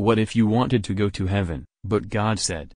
What if you wanted to go to heaven, but God said,